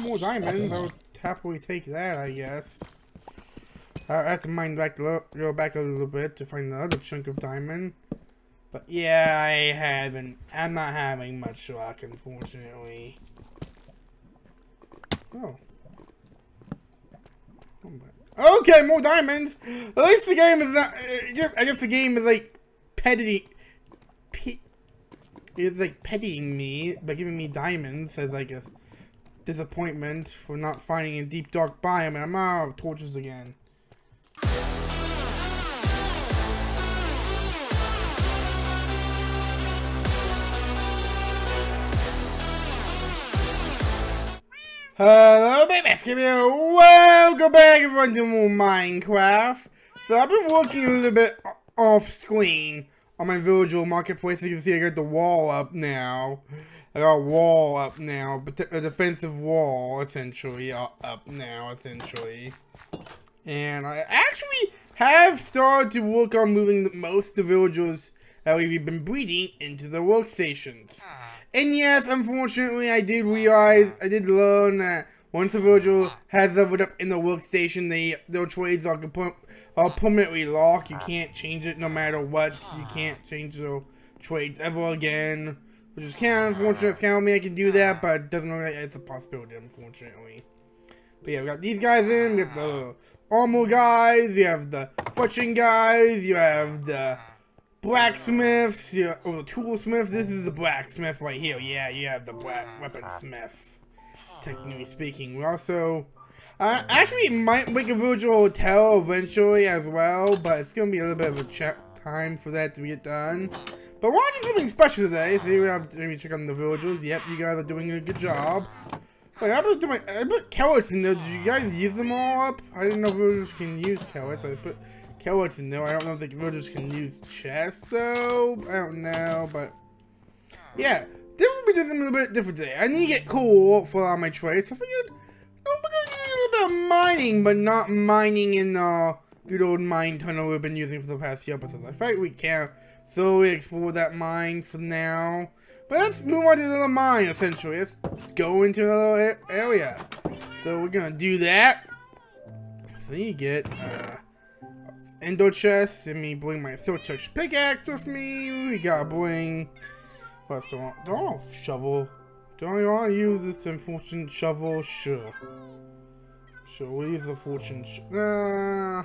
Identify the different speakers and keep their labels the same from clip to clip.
Speaker 1: more diamonds, I would happily take that, I guess. I have to mine back, go back a little bit to find the other chunk of diamond. But yeah, I haven't. I'm not having much luck, unfortunately. Oh. okay, more diamonds. At least the game is not. I guess the game is like petting. It's like petting me by giving me diamonds as like a disappointment for not finding a deep dark biome, and I'm out of torches again. Hello babies, give me a welcome back everyone to more Minecraft. So I've been working a little bit off screen on my villager marketplace. As you can see I got the wall up now. I got a wall up now, but a defensive wall essentially uh, up now essentially. And I actually have started to work on moving the, most of the villagers that we've been breeding into the workstations. Ah. And yes, unfortunately, I did realize, I did learn that once a villager has leveled up in the workstation, they their trades are, are permanently locked. You can't change it no matter what. You can't change the trades ever again. Which is kind of unfortunate. It's kind of me I can do that, but doesn't look like it's a possibility, unfortunately. But yeah, we got these guys in. We got the armor guys. You have the fletching guys. You have the blacksmiths, yeah, oh, the toolsmith. This is the blacksmith right here. Yeah, you have the black weaponsmith. Technically speaking, we also uh, actually might make a virtual hotel eventually as well, but it's gonna be a little bit of a check time for that to get done. But why do something special today? So we have to check on the villagers. Yep, you guys are doing a good job. Wait, I put my I put carrots in there. Did you guys use them all up? I didn't know villagers can use carrots. I put carrots in there. I don't know if the villagers can use chests though. I don't know, but yeah, this will be doing something a little bit different today. I need to get cool for all my trades. I figured oh, I'm gonna do a little bit of mining, but not mining in the good old mine tunnel we've been using for the past few episodes. I think we can slowly explore that mine for now. But let's move on to the mine, essentially. Let's go into another area. So we're gonna do that. So you get, uh, ender chest. Let me bring my silk touch pickaxe with me. We gotta bring. What's the one? Oh, shovel. Do I want to use this unfortunate shovel? Sure. Sure, we'll use the fortune. Uh,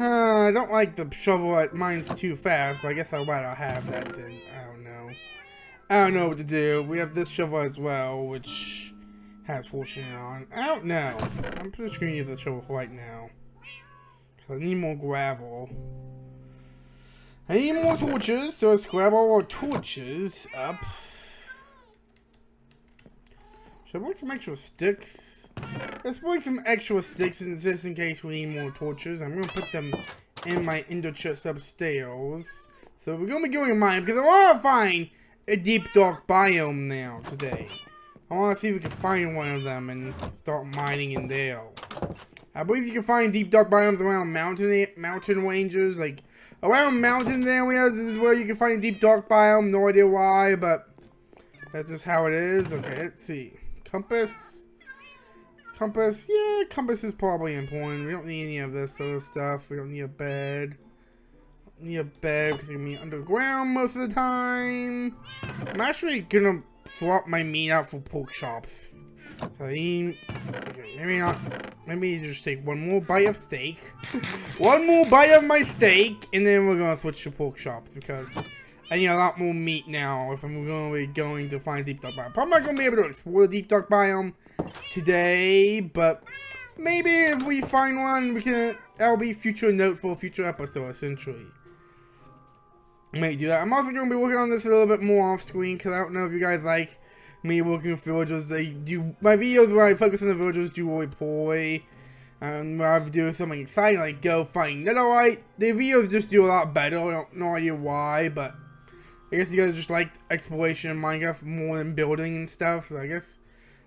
Speaker 1: uh, I don't like the shovel. It mine's too fast, but I guess I might not have that then. I don't know. I don't know what to do. We have this shovel as well, which has fortune on. I don't know. I'm pretty sure gonna use the shovel right now. I need more gravel. I need more torches, so let's grab all our torches up. Should I bring some extra sticks? Let's bring some extra sticks just in case we need more torches. I'm gonna put them in my ender chest upstairs. So we're gonna be going mine because I wanna find a deep dark biome now today. I wanna see if we can find one of them and start mining in there. I believe you can find deep dark biomes around mountain mountain ranges, like around mountain areas this is where you can find a deep dark biome. No idea why, but that's just how it is. Okay, let's see. Compass. Compass. Yeah, compass is probably important. We don't need any of this other stuff. We don't need a bed. Need a bed because we're gonna be underground most of the time. I'm actually gonna swap my meat out for pork chops. I mean, maybe not. Maybe just take one more bite of steak. one more bite of my steak, and then we're gonna switch to pork chops because I need a lot more meat now if I'm gonna be going to find deep dark biome. Probably not gonna be able to explore deep dark biome today, but maybe if we find one, we can. That'll be future note for future episode, essentially. May do that. I'm also gonna be working on this a little bit more off screen because I don't know if you guys like me working with villagers. They do my videos where I focus on the villagers do really poorly. And where I do something exciting like go find netherite, the videos just do a lot better. I don't no idea why, but I guess you guys just like exploration in Minecraft more than building and stuff. So I guess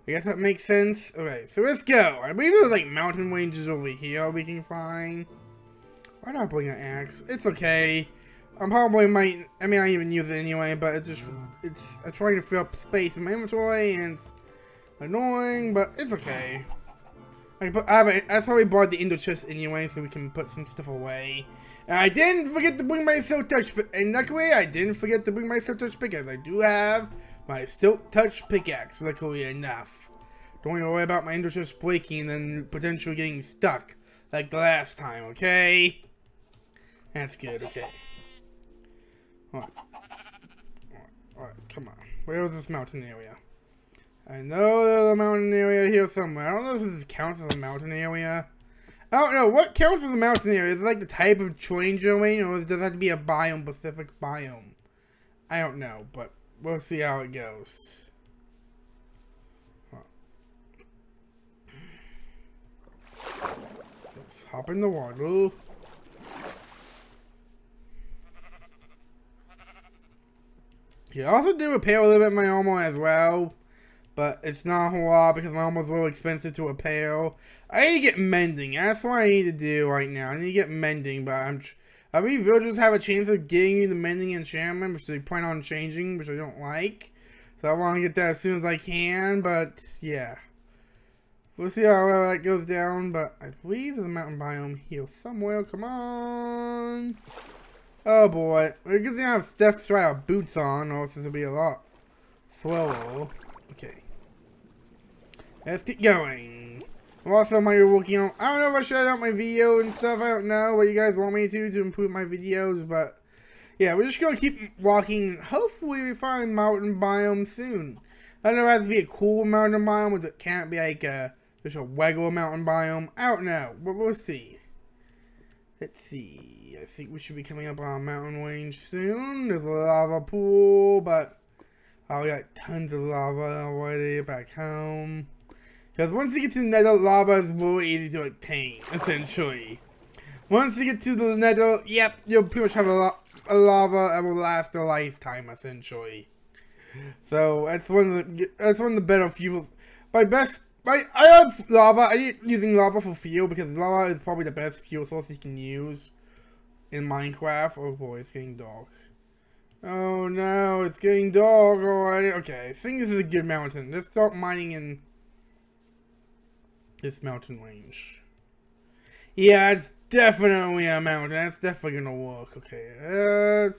Speaker 1: I guess that makes sense. Okay, so let's go. I believe there's like mountain ranges over here we can find. Why not bring an axe? It's okay. I'm probably might, I mean, I even use it anyway, but it just, it's, I'm trying to fill up space in my inventory, and Annoying, but it's okay. I, put, I have a, that's why bought the Ender chest anyway, so we can put some stuff away. And I didn't forget to bring my Silk Touch, pick. and luckily I didn't forget to bring my Silk Touch pickaxe. I do have my Silk Touch pickaxe, luckily enough. Don't worry about my chest breaking and then potentially getting stuck, like the last time, okay? That's good, okay. Alright. Alright, come on. Where was this mountain area? I know there's a mountain area here somewhere. I don't know if this counts as a mountain area. I don't know. What counts as a mountain area? Is it like the type of terrain doing, or does it have to be a biome, specific biome? I don't know, but we'll see how it goes. Let's hop in the water. Yeah, I also did repair a little bit my armor as well. But it's not a whole lot because my armor's a little expensive to repair. I need to get mending. That's what I need to do right now. I need to get mending, but I'm... I mean, villagers have a chance of getting you the mending enchantment, which they plan on changing, which I don't like. So I want to get that as soon as I can, but yeah. We'll see how that goes down, but I believe the mountain biome here somewhere. Come on. Oh boy. We're going to have Steph try our boots on, or else this will be a lot slower. Okay. Let's keep going. Also, am I working on... I don't know if I should out my video and stuff. I don't know what you guys want me to to improve my videos, but... Yeah, we're just going to keep walking. Hopefully, we find mountain biome soon. I don't know if it has to be a cool mountain biome, or it can't be like a, just a regular mountain biome. I don't know, but we'll see. Let's see. I think we should be coming up on a mountain range soon. There's a lava pool, but... I got tons of lava already back home. Because once you get to the nether, lava is more easy to obtain, essentially. Once you get to the nether, yep, you'll pretty much have a, a lava that will last a lifetime, essentially. So that's one of the that's one of the better fuels. My best, my I love lava. I hate using lava for fuel because lava is probably the best fuel source you can use in Minecraft. Oh boy, it's getting dark. Oh no, it's getting dark already. Okay, I think this is a good mountain. Let's start mining in this mountain range. Yeah, it's definitely a mountain. That's definitely gonna work. Okay,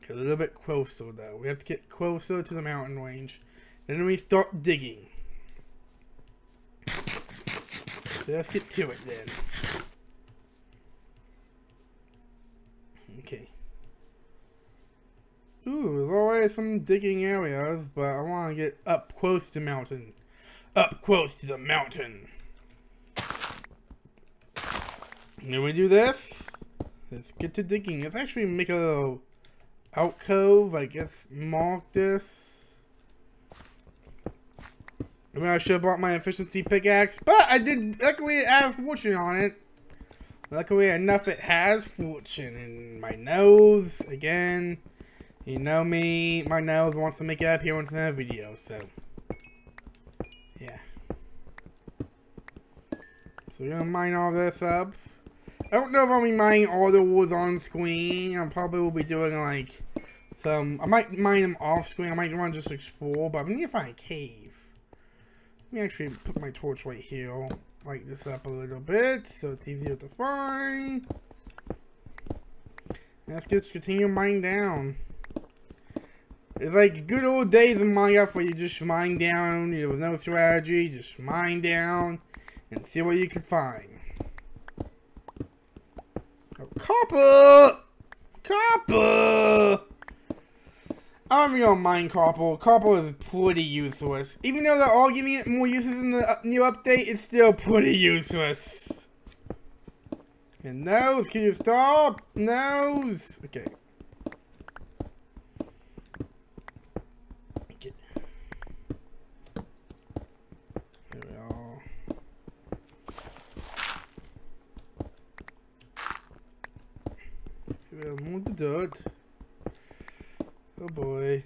Speaker 1: get a little bit closer though. We have to get closer to the mountain range. Then we start digging. let's get to it then. Okay. Ooh, there's always some digging areas, but I want to get up close to mountain. Up close to the mountain. Then we do this, let's get to digging. Let's actually make a little alcove. I guess mark this. I mean, I should have bought my efficiency pickaxe, but I did luckily have fortune on it. Luckily enough, it has fortune in my nose. Again, you know me, my nose wants to make it appearance in a video, so. So we're gonna mine all this up. I don't know if I'll be mining all the woods on screen. I probably will be doing like some. I might mine them off screen. I might want to just explore, but I need to find a cave. Let me actually put my torch right here light this up a little bit so it's easier to find. Let's just continue mining down. It's like good old days in Minecraft where you just mine down, there was no strategy, just mine down and see what you can find. Oh, copper! Copper! I'm gonna mine Copper. Copper is pretty useless. Even though they're all giving it more uses in the uh, new update, it's still pretty useless. And nose, can you stop? Nose! Okay. There we are. See, dirt. Oh boy.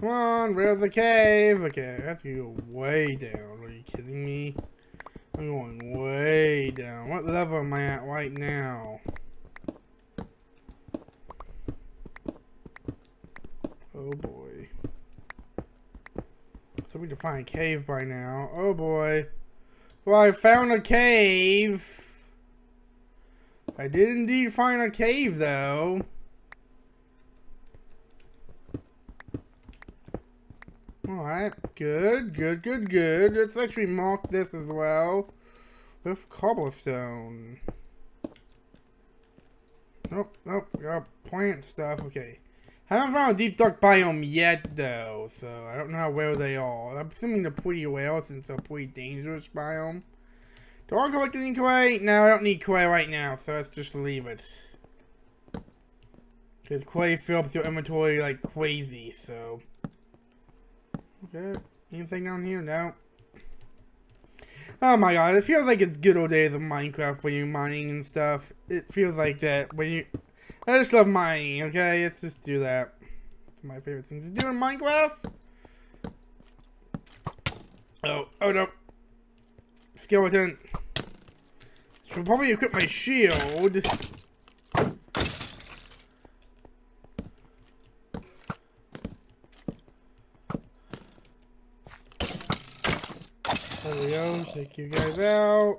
Speaker 1: Come on, where's the cave? Okay, I have to go way down. Are you kidding me? I'm going way down. What level am I at right now? Oh Oh boy. So we can find a cave by now. Oh boy. Well, I found a cave. I did indeed find a cave though. Alright, good, good, good, good. Let's actually mark this as well with cobblestone. Nope, nope, got plant stuff. Okay. Haven't found a deep dark biome yet, though, so I don't know how well they are. I'm assuming they're pretty well since they're pretty dangerous biome. Do I collect any clay? No, I don't need clay right now, so let's just leave it. Because clay fills up your inventory like crazy, so... Okay. Anything down here? No. Oh my god, it feels like it's good old days of Minecraft when you're mining and stuff. It feels like that when you... I just love mining, okay? Let's just do that. It's my favorite thing to do in Minecraft. Oh, oh no. Skeleton. Should probably equip my shield. There we go. Take you guys out.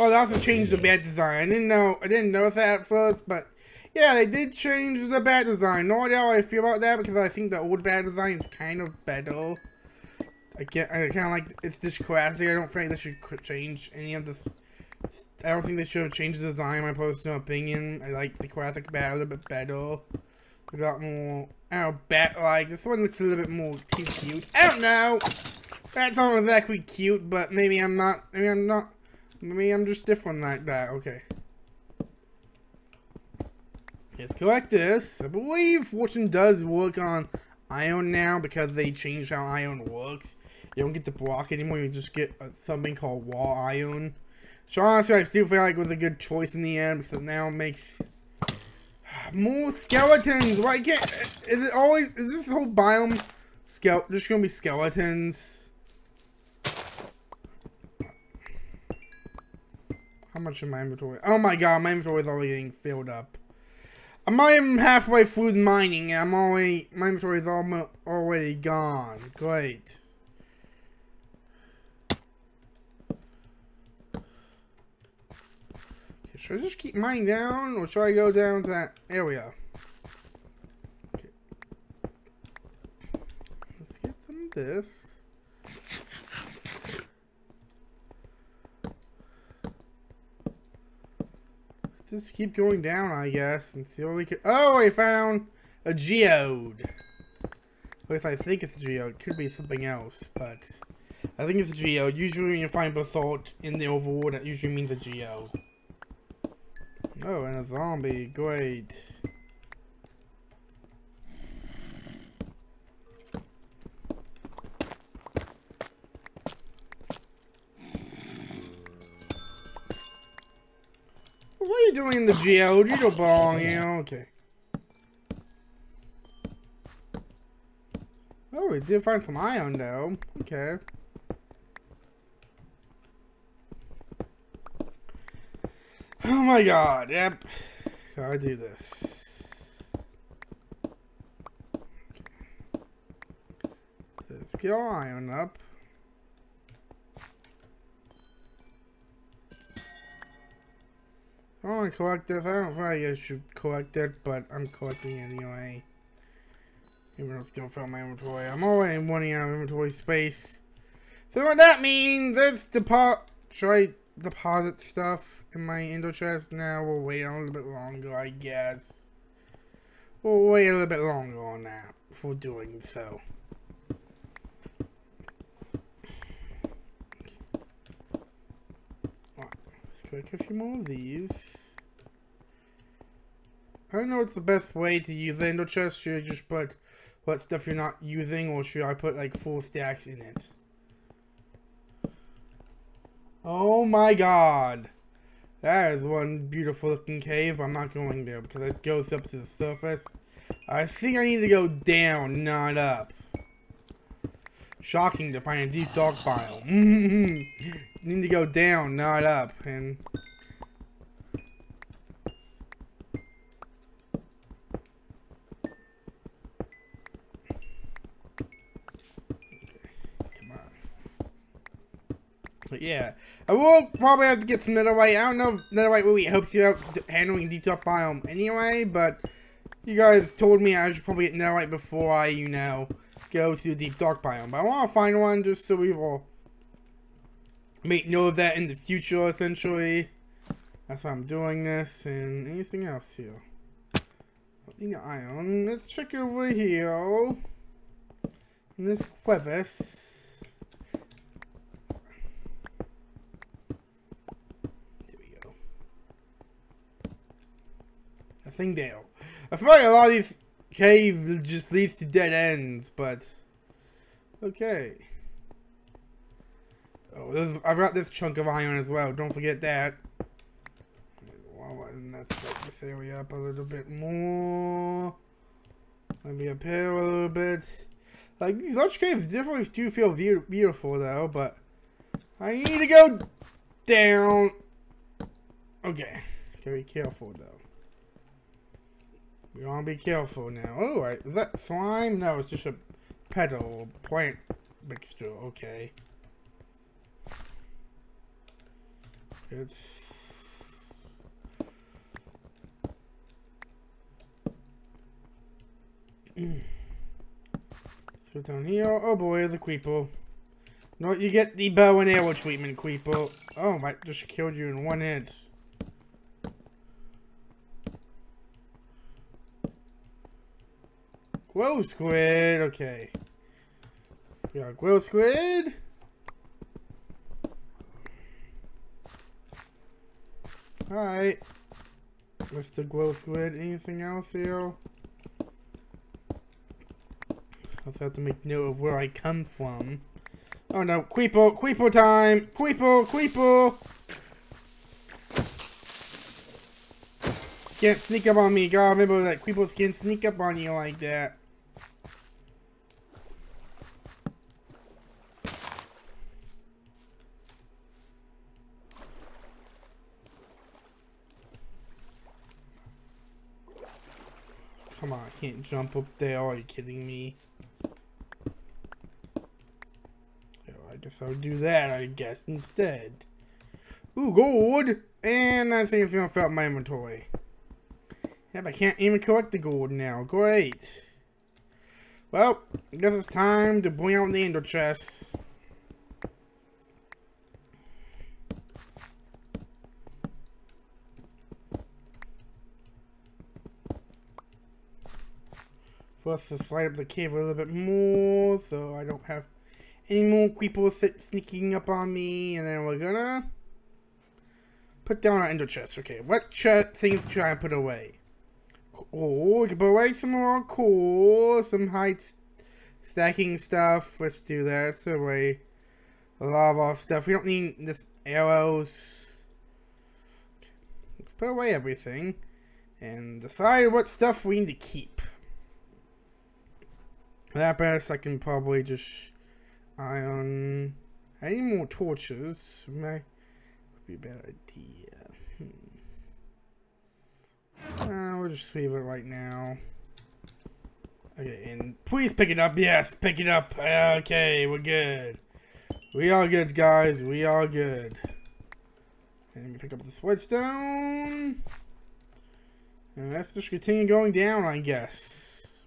Speaker 1: Oh, they also changed the bat design. I didn't know. I didn't notice that at first, but yeah, they did change the bat design. No idea how I feel about that because I think the old bat design is kind of better. I get. I kind of like it's just classic. I don't think they should change any of this. I don't think they should have changed the design. My personal opinion. I like the classic bat a little bit better. A lot more. I don't know, bat like. This one looks a little bit more too cute. I don't know. That's not exactly cute, but maybe I'm not, maybe I'm not, maybe I'm just different like that. Okay. Let's collect this. I believe Fortune does work on iron now because they changed how iron works. You don't get the block anymore, you just get uh, something called raw iron. So honestly, I still feel like it was a good choice in the end because now it makes more skeletons. Why can't, is it always, is this whole biome skele just gonna be skeletons? How much in my inventory? Oh my god, my inventory is already getting filled up. I'm even halfway through mining and I'm already, my inventory is almost already gone. Great. Should I just keep mining down or should I go down to that area? Okay. Let's get of this. just keep going down, I guess, and see what we can. Oh, I found a geode. At least I think it's a geode. It could be something else, but I think it's a geode. Usually when you find basalt in the overworld, that usually means a geode. Oh, and a zombie. Great. What are you doing in the geode? You don't belong here. Okay. Oh, we did find some iron, though. Okay. Oh my god, yep. Gotta do this. Let's get iron up. I want to collect this. I don't like I should collect it, but I'm collecting anyway. Even though I still fill my inventory. I'm already running out of inventory space. So what that means is deposit. Should I deposit stuff in my ender chest? Now we'll wait a little bit longer, I guess. We'll wait a little bit longer on that for doing so. Let's a few more of these. I don't know what's the best way to use the ender chest. Should I just put what stuff you're not using, or should I put like full stacks in it? Oh my god. That is one beautiful looking cave, but I'm not going there because it goes up to the surface. I think I need to go down, not up. Shocking to find a deep dark biome. need to go down, not up. And yeah, I will probably have to get some netherite. I don't know if netherite really helps you out handling deep dark biome anyway, but you guys told me I should probably get netherite before I, you know, go to the deep dark biome. But I want to find one just so we will make note of that in the future, essentially. That's why I'm doing this, and anything else here. Iron. Let's check over here. In this crevice. Thingdale. I feel like a lot of these caves just leads to dead ends, but okay. Oh, I've got this chunk of iron as well. Don't forget that. And let's light this area up a little bit more. Maybe up here a little bit. Like, these large caves definitely do feel beautiful, though, but I need to go down. Okay. Gotta be careful, though. We want to be careful now. Oh, right. Is that slime? No, it's just a petal plant mixture. Okay. It's... Go down here. Oh boy, the creeper. No, you get the bow and arrow treatment, creeper. Oh, I just killed you in one hit. Glow squid, okay. We got glow squid. Alright. Mr. Glow Squid, anything else here? I have to make note of where I come from. Oh no, Queeple, Queeple time! Queeple, Queeple! Can't sneak up on me, God, remember that Queeples can't sneak up on you like that. Can't jump up there. Are you kidding me? I guess I'll do that, I guess, instead. Ooh, gold! And I think gonna fill up my inventory. Yep, I can't even collect the gold now. Great. Well, I guess it's time to bring out the ender chest. For us to slide up the cave a little bit more so I don't have any more sit sneaking up on me and then we're gonna put down our ender chest. Okay, what chest things should I put away? Oh, we can put away some more cool, some height stacking stuff. Let's do that. Let's put away a lot of stuff. We don't need this arrows. Let's put away everything and decide what stuff we need to keep. That best, I can probably just iron. Need more torches. Might be a bad idea. Hmm. Uh, we'll just leave it right now. Okay, and please pick it up. Yes, pick it up. Okay, we're good. We are good, guys. We are good. And pick up this redstone. And let's just continue going down, I guess.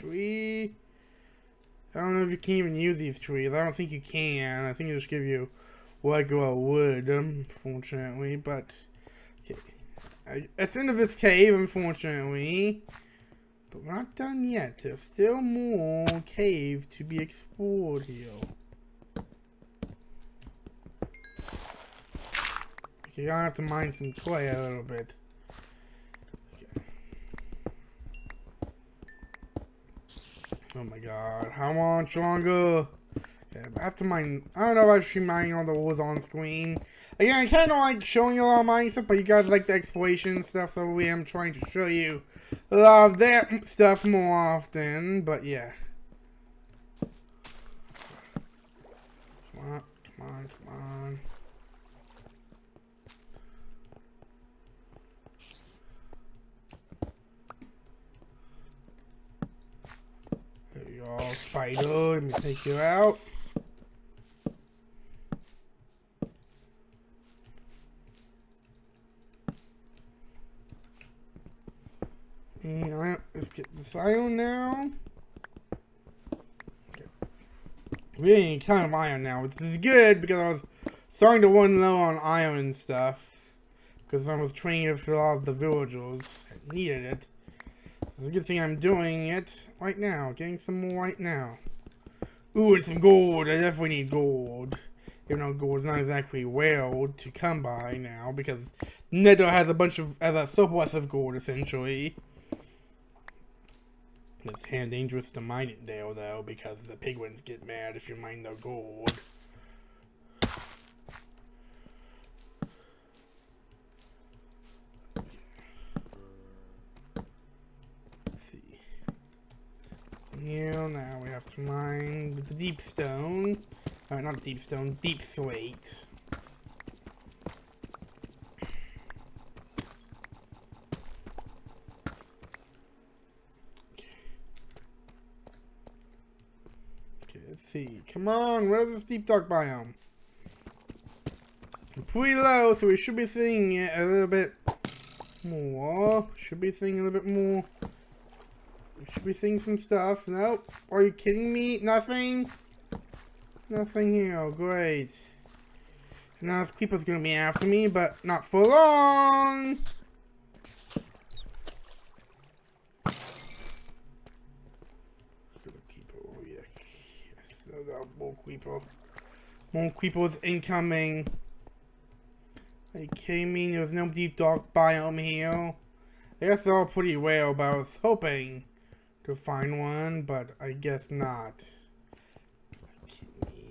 Speaker 1: Tree. I don't know if you can even use these trees. I don't think you can. I think it just give you regular wood, unfortunately. But, okay. It's of this cave, unfortunately. But we're not done yet. There's still more cave to be explored here. Okay, you're gonna have to mine some clay a little bit. Oh my god, how much longer? Yeah, have mine. I don't know if I mine all the woods on screen. Again, I kind of like showing you a lot of mining stuff, but you guys like the exploration stuff, so we am trying to show you a lot of that stuff more often. But yeah. Come on, come on, come on. Spider. Let me take you out. And let's get this iron now. Okay. We need kind of iron now, which is good because I was starting to run low on iron and stuff. Because I was training it for a lot of the villagers that needed it. Good thing I'm doing it right now. Getting some more right now. Ooh, and some gold. I definitely need gold. Even though gold is not exactly well to come by now. Because Nether has a bunch of, has a surplus of gold essentially. It's hand dangerous to mine it there though, because the piglins get mad if you mine their gold. Let's see. Yeah, now we have to mine the deep stone. Uh, not deep stone, deep slate. Okay, let's see. Come on, where's this deep dark biome? Pretty low, so we should be seeing it a little bit more. Should be seeing a little bit more. Should be seeing some stuff. Nope. Are you kidding me? Nothing? Nothing here. Oh, great. And now this creeper's gonna be after me, but not for long. more creeper. More creepers incoming. Are you kidding me? There's no deep dark biome here. I guess they're all pretty rare, but I was hoping to find one, but I guess not.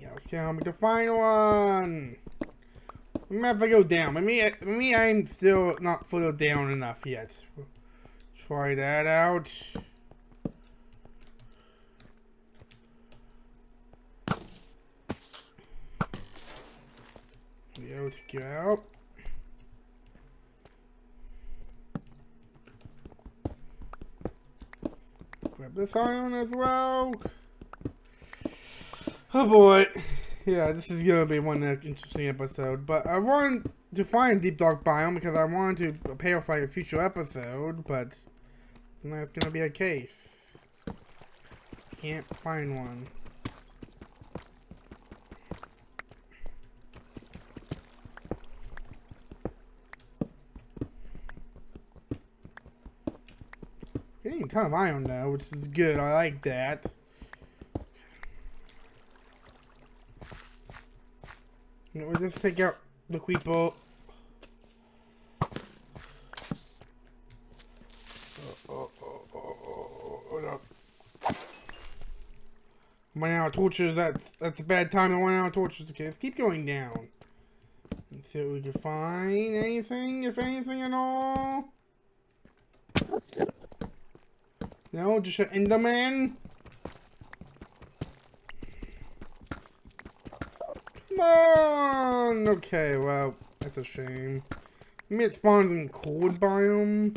Speaker 1: I was hoping to find one. Maybe if I go down. Maybe, maybe I'm still not fully down enough yet. Try that out. go to get Grab this iron as well. Oh boy. Yeah, this is gonna be one interesting episode. But I wanted to find Deep Dark Biome because I wanted to prepare for a future episode, but that's gonna be a case. Can't find one. Getting a ton of iron now, which is good. I like that. Just take out the Queepo. Oh, oh, oh, one hour torches, that's that's a bad time to one hour torches. Okay, let's keep going down. Let's see if we can find anything, if anything at all. No, just an Enderman. Come on! Okay, well, that's a shame. Maybe it spawns in cold biome.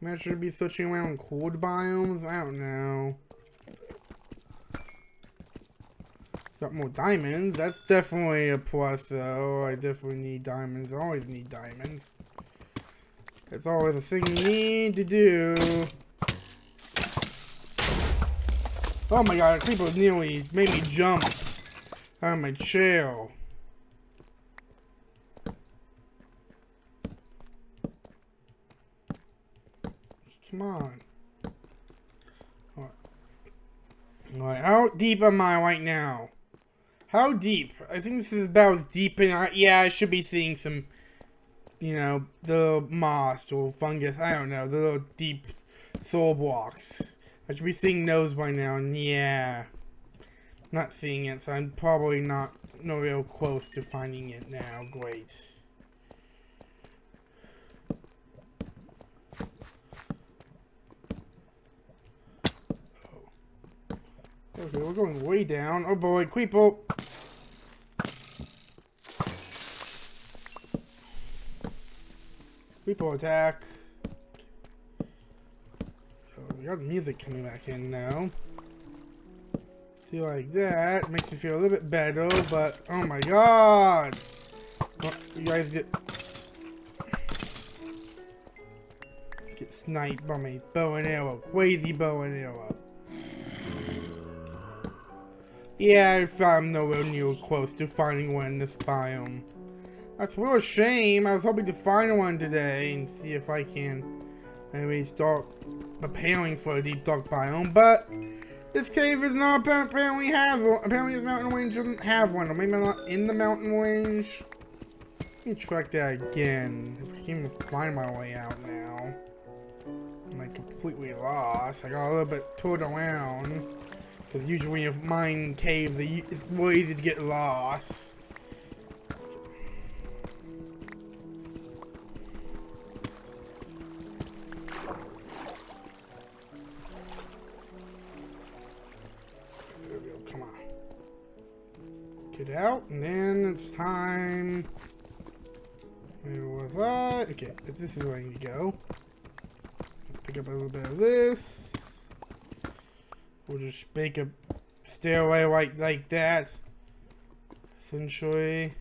Speaker 1: Maybe I should be searching around cold biomes. I don't know. Got more diamonds. That's definitely a plus, though. I definitely need diamonds. I always need diamonds. It's always a thing you need to do. Oh my god, a creeper nearly made me jump out of my chair. Come on. Alright, how deep am I right now? How deep? I think this is about as deep in... Yeah, I should be seeing some you know, the moss or fungus, I don't know, the little deep soul blocks. I should be seeing those by now, and yeah, not seeing it, so I'm probably not no real close to finding it now. Great. Oh. Okay, we're going way down. Oh boy, Queeple! People attack. Oh, we got the music coming back in now. Do like that. Makes me feel a little bit better, but oh my god! Oh, you guys get get sniped by my bow and arrow. Crazy bow and arrow. Yeah, I'm nowhere near close to finding one in this biome. That's a real shame. I was hoping to find one today and see if I can maybe start preparing for a deep dark biome, but this cave is not apparently has one. Apparently this mountain range doesn't have one, or maybe I'm not in the mountain range. Let me track that again. If I can even find my way out now. I'm like completely lost. I got a little bit towed around. Because usually you mine caves, it's really easy to get lost. Get out, and then it's time. Where was that? Okay, this is where I need to go. Let's pick up a little bit of this. We'll just make a stairway like like that. Essentially.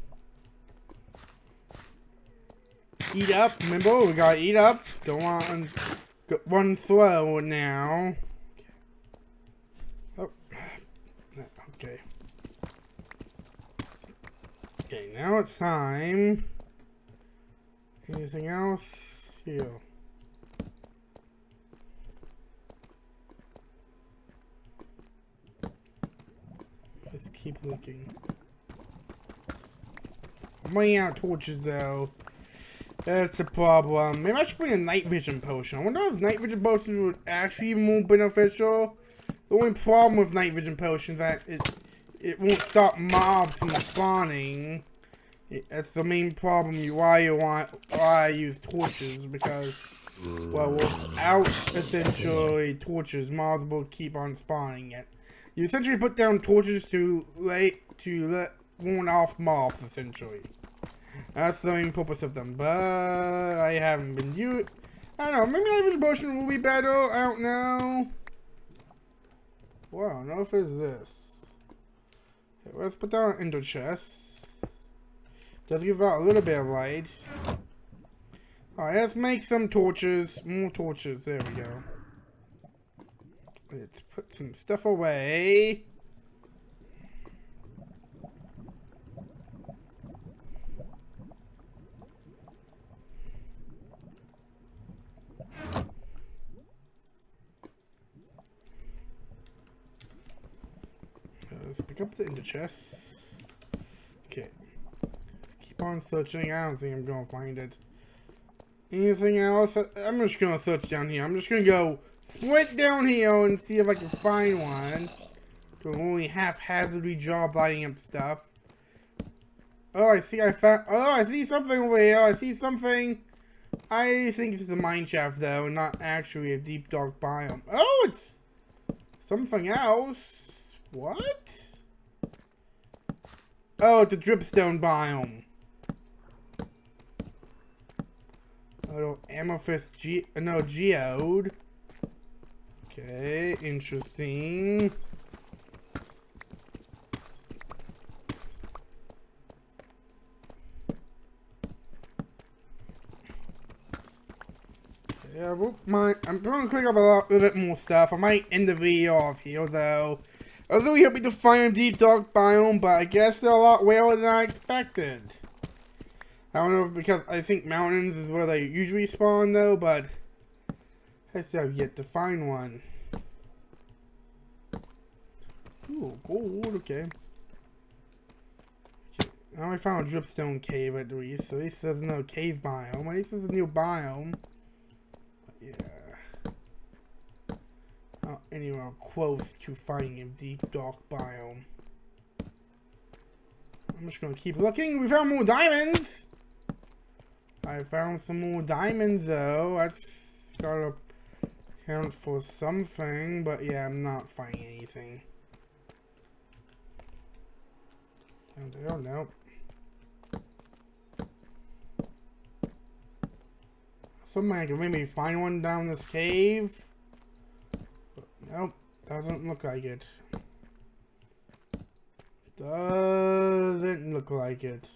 Speaker 1: Eat up. Remember, we gotta eat up. Don't want one slow now. Okay. Oh. Okay. Okay, now it's time. Anything else? Here. Let's keep looking. I'm running out torches though. That's a problem. Maybe I should bring a night vision potion. I wonder if night vision potions would actually be more beneficial. The only problem with night vision potions that it it won't stop mobs from spawning. That's the main problem why you want why I use torches because well without essentially torches mobs will keep on spawning it. You essentially put down torches to lay to let warn off mobs, essentially. That's the main purpose of them. But I haven't been used. I don't know. Maybe average potion will be better. I don't know. Well, I don't know if it's this. Let's put down ender chest. Does give out a little bit of light. Alright, let's make some torches. More torches. There we go. Let's put some stuff away. Let's pick up the ender chest. On searching. I don't think I'm to find it. Anything else? I'm just to search down here. I'm just to go Split down here and see if I can find one. Do only haphazardly job lighting up stuff. Oh, I see I found- Oh, I see something over here. I see something. I think it's a mine shaft, though, not actually a deep dark biome. Oh, it's something else. What? Oh, it's a dripstone biome. Oh, amethyst ge no, geode. Okay, interesting. Yeah, well, my, I'm going to quick up a lot, little bit more stuff. I might end the video off here, though. I was really hoping to find a deep dark biome, but I guess they're a lot weirder than I expected. I don't know if because I think mountains is where they usually spawn, though, but I still have yet to find one. Ooh, gold, okay. okay. Now I found a dripstone cave at least. At least there's no cave biome. At least there's a new biome. But yeah. Not anywhere close to finding a deep dark biome. I'm just gonna keep looking. We found more diamonds! I found some more diamonds though. That's gotta count for something, but yeah, I'm not finding anything. Down there, nope. Somebody can maybe find one down this cave. But nope, doesn't look like it. Doesn't look like it.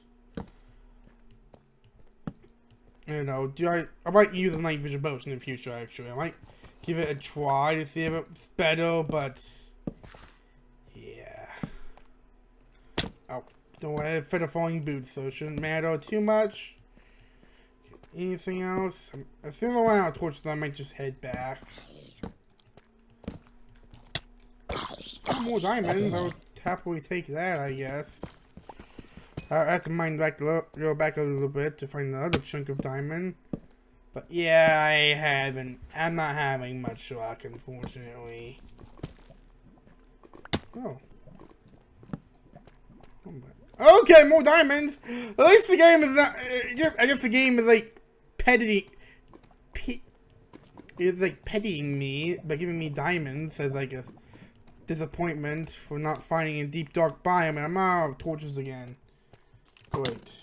Speaker 1: You know, do I? I might use a night vision potion in the future. Actually, I might give it a try to see if it's better. But yeah. Oh, don't have feather falling boots, so it shouldn't matter too much. Anything else? As soon as I run out I might just head back. More diamonds. I would happily take that, I guess. I have to mine back, go back a little bit to find the other chunk of diamond. But yeah, I haven't. I'm not having much luck, unfortunately. Oh. Okay, more diamonds. At least the game is not. I guess the game is like petty. It's like petting me by giving me diamonds as like a disappointment for not finding a deep dark biome, and I'm out of torches again. Great.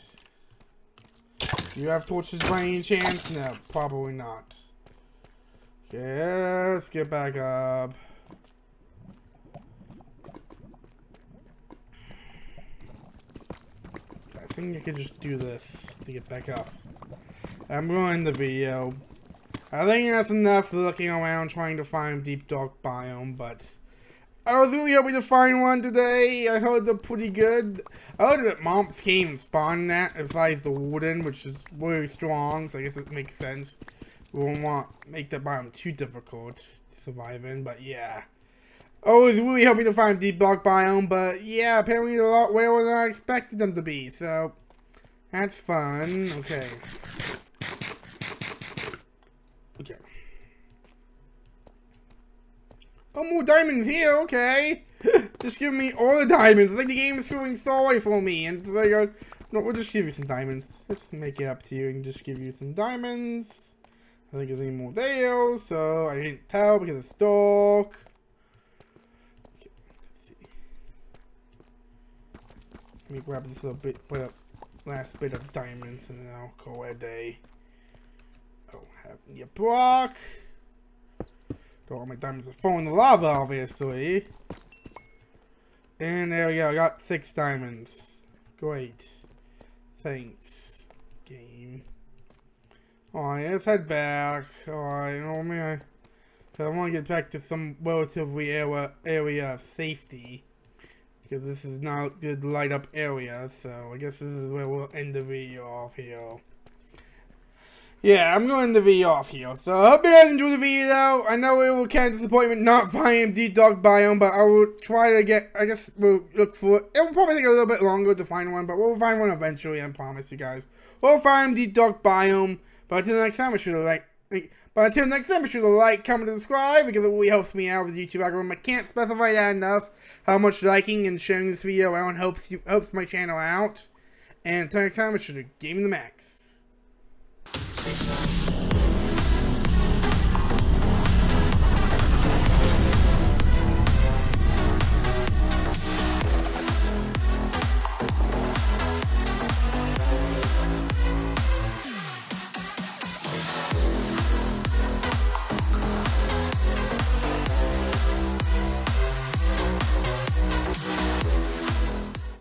Speaker 1: You have torches by any chance? No, probably not. Okay, let's get back up. I think I could just do this to get back up. I'm going to end the video. I think that's enough looking around trying to find deep dark biome, but I was really hoping to find one today. I heard they're pretty good. I heard that Momps came spawned that besides the Warden, which is really strong, so I guess it makes sense. We won't want make that biome too difficult to survive in, but yeah. I was really hoping to find deep dark biome, but yeah, apparently a lot rarer than I expected them to be, so that's fun. Okay. Oh, more diamonds here, okay. just give me all the diamonds. Like the game is feeling sorry for me. And they uh, go, no, we'll just give you some diamonds. Let's make it up to you and just give you some diamonds. I think there's any more there, so I didn't tell because it's dark. Okay, let's see. Let me grab this little bit, put up last bit of diamonds, and then I'll call it a day. Oh, have your block. Don't want my diamonds to fall in the lava, obviously. And there we go, I got six diamonds. Great. Thanks, game. Alright, let's head back. Alright, you know, I, want to get back to some relatively area, area of safety. Because this is not good light up area, so I guess this is where we'll end the video off here yeah, I'm going to be off here. So I hope you guys enjoyed the video. I know it will kind of disappointment not finding Deep Dark Biome, but I will try to get, I guess we'll look for it. Will probably take a little bit longer to find one, but we'll find one eventually, I promise you guys. We'll find Deep Dark Biome. But until next time, be sure to like, but until next time, be sure to like, comment, and subscribe because it really helps me out with the YouTube algorithm. I can't specify that enough. How much liking and sharing this video out helps you helps my channel out. And until next time, be sure to game the max. Six.